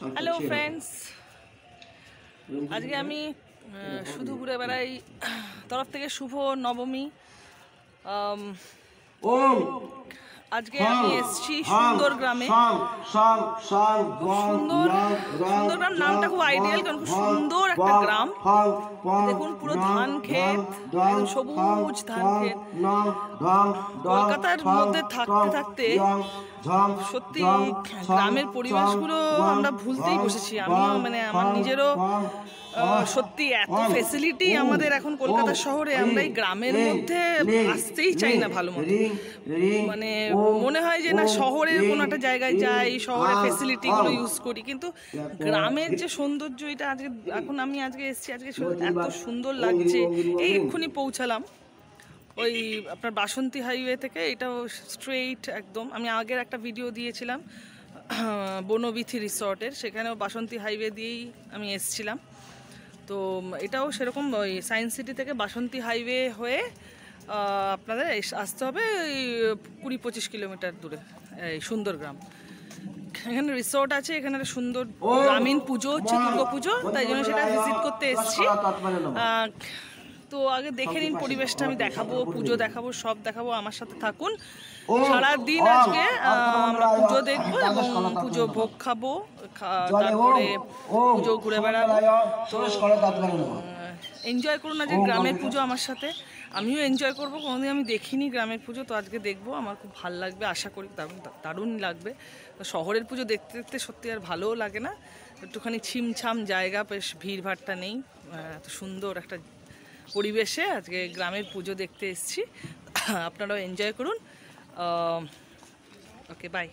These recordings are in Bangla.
হ্যালো ফ্রেন্ডস আজকে আমি শুধু ঘুরে বেড়াই তরফ থেকে শুভ নবমী। আজকে আমি এসেছি সুন্দর গ্রামে। সুন্দর সুন্দরগ্রাম নামটা খুব আইডিয়াল কারণ খুব সুন্দর একটা গ্রাম। দেখুন পুরো ধান ক্ষেত সবুজ ধান ক্ষেত। কলকাতার মধ্যে থাকতে থাকতে সত্যি গ্রামের পরিবেশগুলো আমরা ভুলতেই বসেছি। আমিও মানে আমার নিজেরও সত্যি এত ফেসিলিটি আমাদের এখন কলকাতা শহরে আমরা এই গ্রামের মধ্যে আসতেই চাই না ভালো মতো। মানে মনে হয় যে না শহরের কোনো একটা জায়গায় যাই শহরের ফেসিলিটিগুলো ইউজ করি। কিন্তু গ্রামের যে সৌন্দর্য এটা আজকে এখন আমি আজকে এসেছি আজকে এত সুন্দর লাগছে। এই এক্ষুনি পৌঁছালাম। ওই আপনার বাসন্তী হাইওয়ে থেকে এটাও স্ট্রেইট একদম। আমি আগের একটা ভিডিও দিয়েছিলাম বনবিথি রিসর্টের সেখানেও বাসন্তী হাইওয়ে দিয়েই আমি এসছিলাম। তো এটাও সেরকম ওই সায়েন্স সিটি থেকে বাসন্তী হাইওয়ে হয়ে আপনাদের আসতে হবে ওই কুড়ি পঁচিশ কিলোমিটার দূরে এই সুন্দরগ্রাম। এখানে রিসর্ট আছে এখানে একটা সুন্দর গ্রামীণ পুজো হচ্ছে দুর্গা পুজো তাই জন্য সেটা ভিজিট করতে এসেছি। তো আগে দেখে নিন পরিবেশটা আমি দেখাবো পুজো দেখাবো সব দেখাবো আমার সাথে থাকুন। সারাদিন আজকে আমরা পুজো দেখব এবং পুজো ভোগ খাব। তারপরে পুজো ঘুরে বেড়াবো। তো এনজয় করুন আজকে গ্রামের পুজো আমার সাথে। আমিও এনজয় করব কোনোদিন আমি দেখিনি গ্রামের পুজো তো আজকে দেখব আমার খুব ভালো লাগবে আশা করি দারুণ দারুণ লাগবে। শহরের পুজো দেখতে দেখতে সত্যি আর ভালোও লাগে না। একটুখানি ছিমছাম জায়গা বেশ ভিড়ভাড়টা নেই এত সুন্দর একটা পরিবেশে আজকে গ্রামের পুজো দেখতে এসছি। আপনারাও এনজয় করুন। ওকে বাই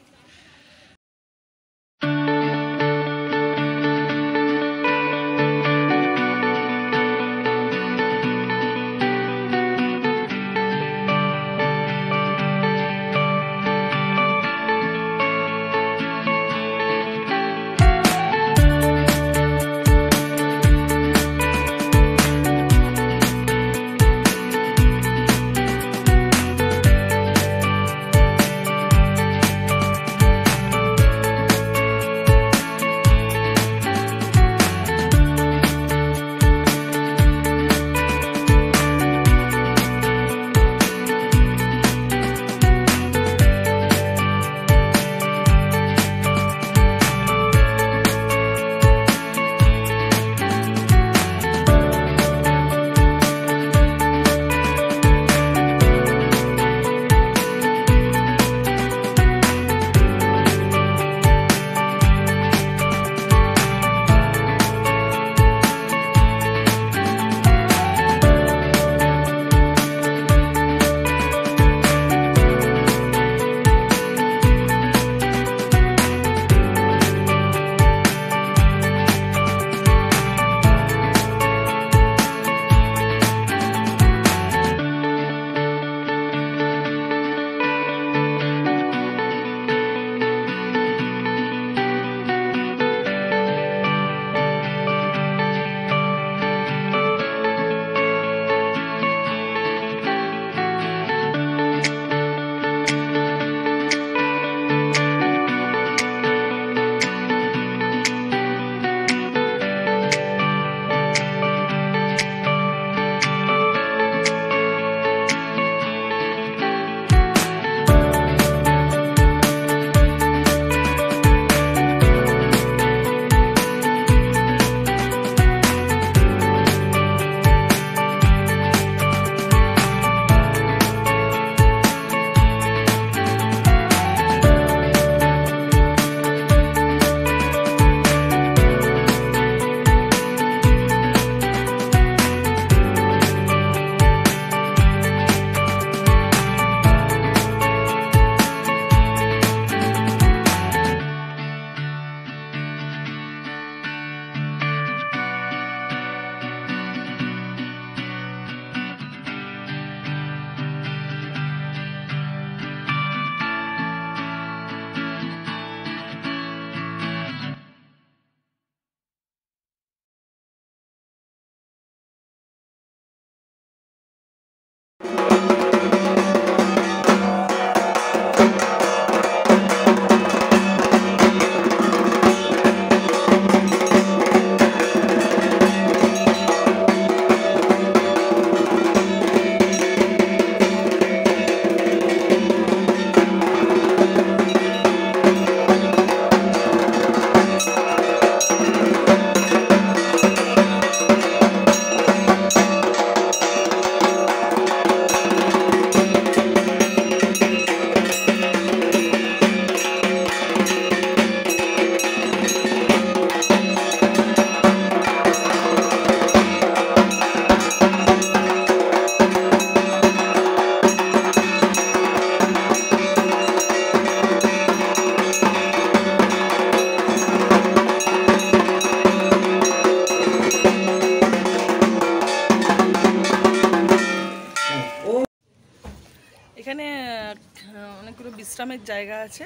আছে।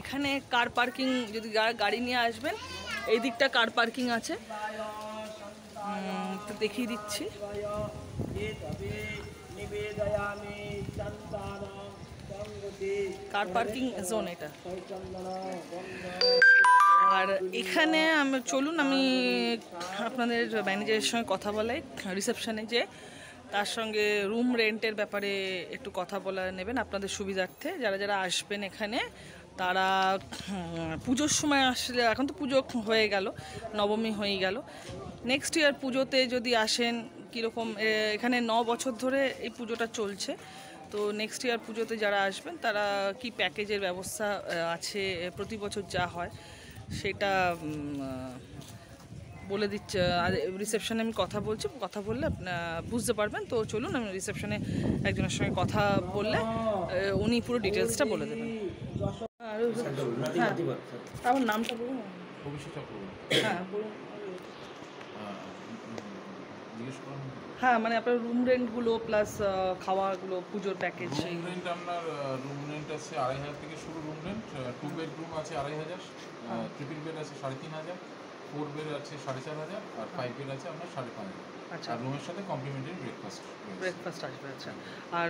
এখানে কার পার্কিং যদি গাড়ি নিয়ে আসবেন, এই দিকটা কার পার্কিং আছে। তো দেখিয়ে দিচ্ছি। কার পার্কিং জোন এটা। আর এখানে আমি চলুন, আমি আপনাদের ম্যানেজারের সঙ্গে কথা বলাই রিসেপশনে যে তার সঙ্গে রুম রেন্টের ব্যাপারে একটু কথা বলা নেবেন আপনাদের সুবিধার্থে। যারা যারা আসবেন এখানে, তারা পুজোর সময় আসলে, এখন তো পুজো হয়ে গেল, নবমী হয়ে গেল। নেক্সট ইয়ার পুজোতে যদি আসেন, কীরকম এখানে ন বছর ধরে এই পুজোটা চলছে। তো নেক্সট ইয়ার পুজোতে যারা আসবেন, তারা কি প্যাকেজের ব্যবস্থা আছে প্রতি বছর যা হয়, সেটা বলে দিচ্ছে, আর রিসেপশনে আমি কথা বলছি, কথা বললে বুঝতে পারবেন। তো চলুন, আমি রিসেপশনে একজনের সঙ্গে কথা বললে উনি পুরো ডিটেলসটা বলে দেবেন। আর হ্যাঁ আমার নামটা হ্যাঁ বলুন। হ্যাঁ মানে আপনার রুম রেন্টগুলো প্লাস খাওয়াগুলো, পুজোর প্যাকেজ রুম রেন্ট আপনার রুম রেন্ট আছে আড়াই হাজার থেকে শুরু রুম রেন্ট টু বেডরুম আছে আড়াই হাজার ট্রিপল বেড আছে সাড়ে তিন হাজার। ফোর বেড আছে সাড়ে চার হাজার আর ফাইভ বেড আছে আপনার সাড়ে পাঁচ হাজার। আচ্ছা। আর রুমের সাথে কমপ্লিমেন্টারি ব্রেকফাস্ট ব্রেকফাস্ট আসবে আচ্ছা। আর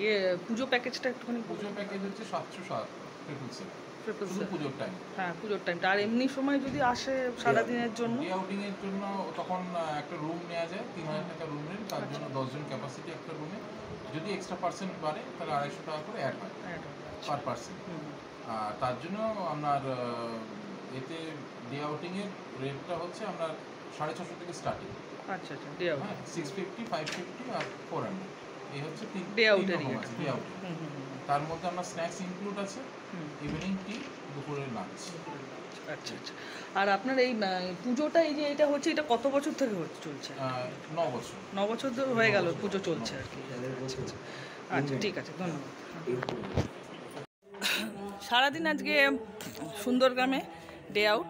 ইয়ে পুজো প্যাকেজটা একটুখানি পুজো প্যাকেজ হচ্ছে সাতশো সাত ট্রিপল সেভেন পুজোর টাইম হ্যাঁ পুজোর টাইমটা আর এমনি সময় যদি আসে সারাদিনের জন্য? ডে আউটিং এর জন্য তখন একটা রুম নেওয়া যায় তিন হাজার টাকা রুম রেন্ট তার জন্য দশজন ক্যাপাসিটি একটা রুমে যদি এক্সট্রা পার্সেন্ট বাড়ে তাহলে আড়াইশো টাকা করে অ্যাড হয়। পার পার্সন হুম, আর তার জন্য আপনার এতে ডে আউটিংয়ের রেটটা হচ্ছে আপনার সাড়ে ছশো থেকে স্টার্টিং আচ্ছা আচ্ছা দিয়ে হ্যাঁ সিক্স ফিফটি ফাইভ ফিফটি আর ফোর হান্ড্রেড এই হচ্ছে তিন এর রকম ডে আউটিং তার মধ্যে আপনার স্ন্যাক্স ইনক্লুড আছে ইভিনিং টি দুপুরের লাঞ্চ আচ্ছা আচ্ছা। আর আপনার এই পুজোটা এই যে এটা হচ্ছে এটা কত বছর থেকে হচ্ছে চলছে? ন বছর। ন বছর ধরে হয়ে গেল পুজো চলছে আর কি। আচ্ছা আচ্ছা। আচ্ছা ঠিক আছে ধন্যবাদ। সারাদিন আজকে সুন্দরগ্রামে ডে আউট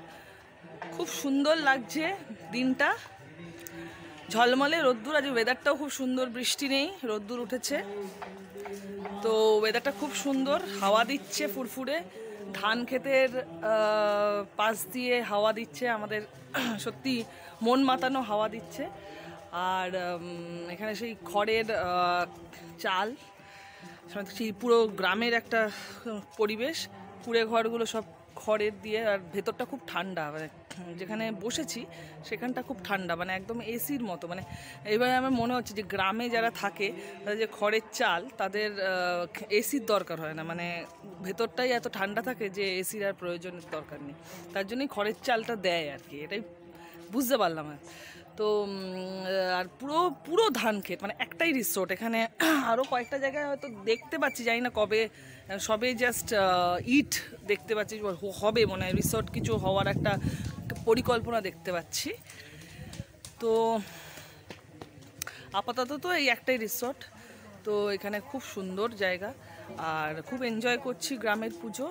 খুব সুন্দর লাগছে দিনটা। ঝলমলে রোদ্দুর, আজ ওয়েদারটাও খুব সুন্দর, বৃষ্টি নেই, রোদ্দুর উঠেছে। তো ওয়েদারটা খুব সুন্দর, হাওয়া দিচ্ছে ফুরফুরে। ধান ক্ষেতের পাশ দিয়ে হাওয়া দিচ্ছে, আমাদের সত্যি মন মাতানো হাওয়া দিচ্ছে। আর এখানে সেই খড়ের চাল সেই পুরো গ্রামের একটা পরিবেশ। কুড়ে ঘরগুলো সব খড়ের দিয়ে আর ভেতরটা খুব ঠান্ডা মানে যেখানে বসেছি সেখানটা খুব ঠান্ডা মানে একদম এসির মতো। মানে এবারে আমার মনে হচ্ছে যে গ্রামে যারা থাকে, তাদের যে খড়ের চাল, তাদের এসির দরকার হয় না। মানে ভেতরটাই এত ঠান্ডা থাকে যে এসির আর প্রয়োজনের দরকার নেই। তার জন্যই খড়ের চালটা দেয় আর কি। এটাই বুঝতে পারলাম তো আর পুরো পুরো ধান ক্ষেত মানে একটাই রিসোর্ট এখানে আরও কয়েকটা জায়গায় হয়তো দেখতে পাচ্ছি, জানি না কবে সবে জাস্ট ইট দেখতে পাচ্ছি হবে মনে হয় রিসোর্ট কিছু হওয়ার একটা পরিকল্পনা দেখতে পাচ্ছি। তো, আপাতত তো এই একটাই রিসোর্ট তো এখানে খুব সুন্দর জায়গা, আর খুব এনজয় করছি গ্রামের পুজো।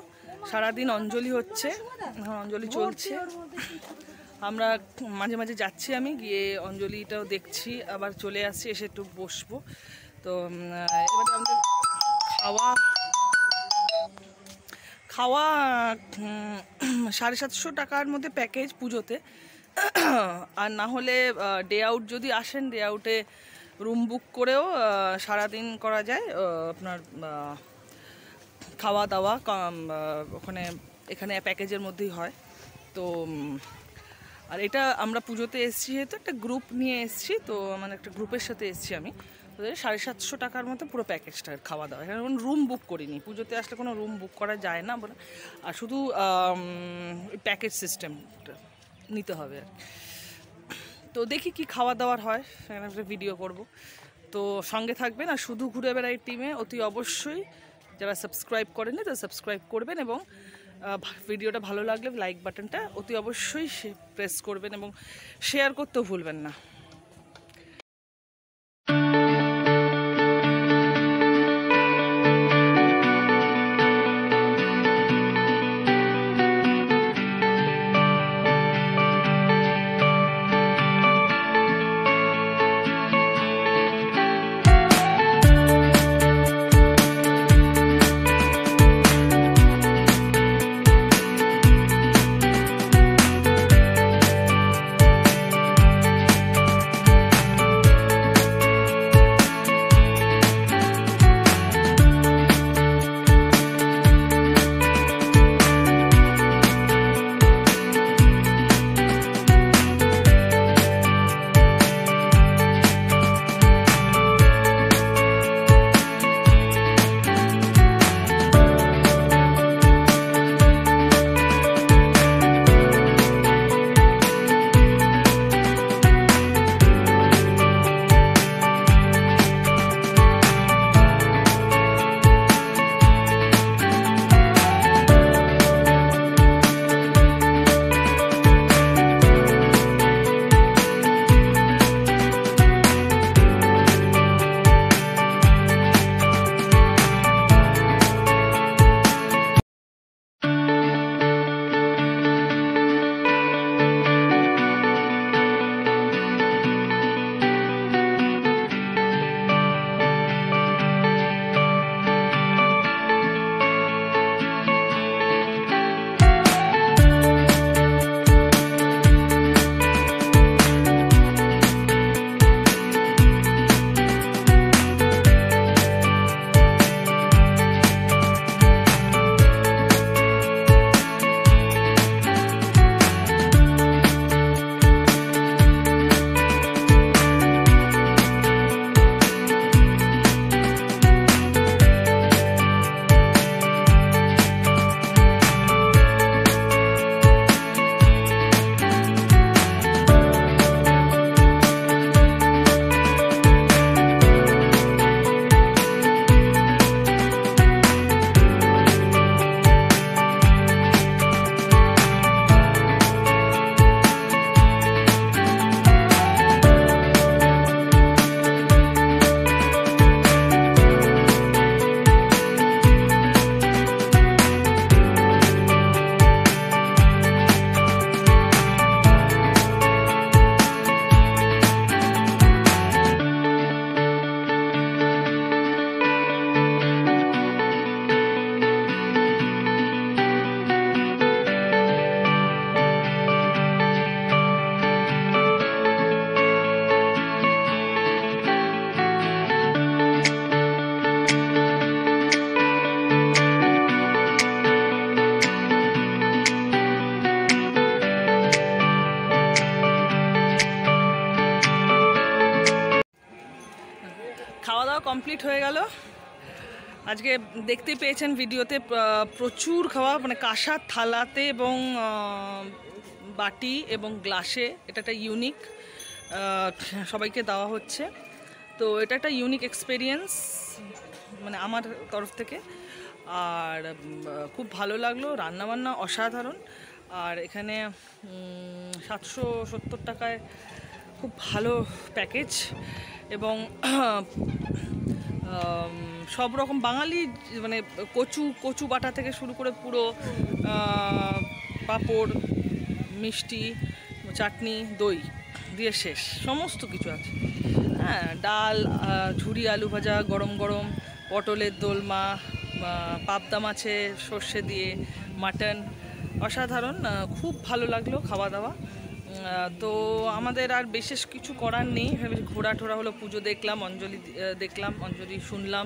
সারাদিন অঞ্জলি হচ্ছে এখন অঞ্জলি চলছে। আমরা মাঝে মাঝে যাচ্ছি আমি, গিয়ে অঞ্জলিটাও দেখছি, আবার চলে আসছি, এসে একটু বসবো। তো এবারে আমাদের খাওয়া খাওয়া সাড়ে সাতশো টাকার মধ্যে প্যাকেজ পুজোতে। আর না হলে ডে আউট যদি আসেন ডে আউটে রুম বুক করেও সারাদিন করা যায় আপনার খাওয়া দাওয়া ওখানে, এখানে প্যাকেজের মধ্যেই হয়। তো আর এটা আমরা পুজোতে এসেছি যেহেতু একটা গ্রুপ নিয়ে এসেছি, তো মানে একটা গ্রুপের সাথে এসেছি আমি। তো সাড়ে সাতশো টাকার মতো পুরো প্যাকেজটা খাওয়া দাওয়া। এখানে কোনো রুম বুক করিনি। পুজোতে আসলে কোনো রুম বুক করা যায় না, বলে আর শুধু প্যাকেজ সিস্টেমটা নিতে হবে আর। তো দেখি কি খাওয়া দাওয়ার হয়। সেখানে একটা ভিডিও করব। তো সঙ্গে থাকবেন আর শুধু ঘুরে বেড়াই টিমে অতি অবশ্যই যারা সাবস্ক্রাইব করেনি তারা সাবস্ক্রাইব করবেন এবং ভিডিওটা ভালো লাগলে লাইক বাটনটা অতি অবশ্যই প্রেস করবেন এবং শেয়ার করতেও ভুলবেন না। আজকে দেখতে পেয়েছেন ভিডিওতে প্রচুর খাওয়া মানে কাঁসার থালাতে এবং বাটি এবং গ্লাসে। এটা একটা ইউনিক সবাইকে দেওয়া হচ্ছে। তো এটা একটা ইউনিক এক্সপেরিয়েন্স মানে আমার তরফ থেকে। আর খুব ভালো লাগল, রান্নাবান্না অসাধারণ। আর এখানে সাতশো সত্তর টাকায় খুব ভালো প্যাকেজ এবং সব রকম বাঙালি মানে কচু কচু বাটা থেকে শুরু করে পুরো পাঁপড়, মিষ্টি, চাটনি, দই দিয়ে শেষ। সমস্ত কিছু আছে। হ্যাঁ ডাল ঝুড়ি আলু ভাজা, গরম গরম, পটলের দোলমা পাবদা মাছে সর্ষে দিয়ে, মাটন। অসাধারণ খুব ভালো লাগল খাওয়া দাওয়া। তো আমাদের আর বিশেষ কিছু করার নেই। ঘোরা টোরা হলো পুজো দেখলাম, অঞ্জলি দেখলাম, অঞ্জলি শুনলাম।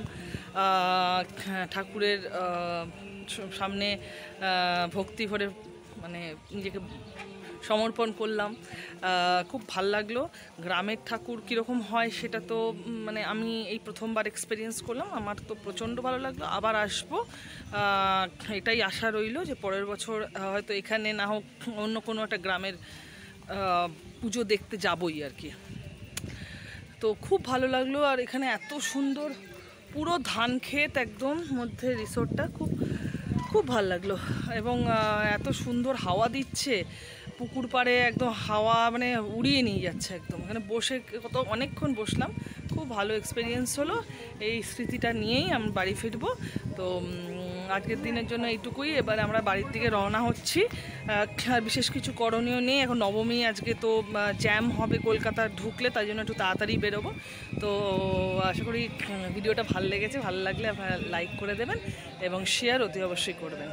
ঠাকুরের সামনে ভক্তি ভরে মানে নিজেকে সমর্পণ করলাম। খুব ভালো লাগল। গ্রামের ঠাকুর কীরকম হয় সেটা তো মানে আমি এই প্রথমবার এক্সপিরিয়েন্স করলাম। আমার তো প্রচণ্ড ভালো লাগল। আবার আসব। এটাই আশা রইল যে পরের বছর, হয়তো এখানে না হোক অন্য কোনো একটা গ্রামের পুজো দেখতে যাবই আর কি। তো খুব ভালো লাগল আর এখানে এত সুন্দর পুরো ধান ক্ষেত একদম মধ্যে রিসোর্টটা খুব খুব ভালো লাগল। এবং এত সুন্দর হাওয়া দিচ্ছে, পুকুর পাড়ে একদম হাওয়া মানে উড়িয়ে নিয়ে যাচ্ছে একদম। এখানে বসে কত, অনেকক্ষণ বসলাম, খুব ভালো এক্সপিরিয়েন্স হলো। এই স্মৃতিটা নিয়েই আমি বাড়ি ফিরবো। তো আজকের দিনের জন্য এইটুকুই। এবার আমরা বাড়ির দিকে রওনা হচ্ছি। বিশেষ কিছু করণীয় নেই। এখন নবমী, আজকে তো জ্যাম হবে কলকাতা ঢুকলে, তাই জন্য একটু তাড়াতাড়ি বেরোবো। তো, আশা করি ভিডিওটা ভালো লেগেছে। ভালো লাগলে আপনারা লাইক করে দেবেন এবং শেয়ার অতি অবশ্যই করবেন।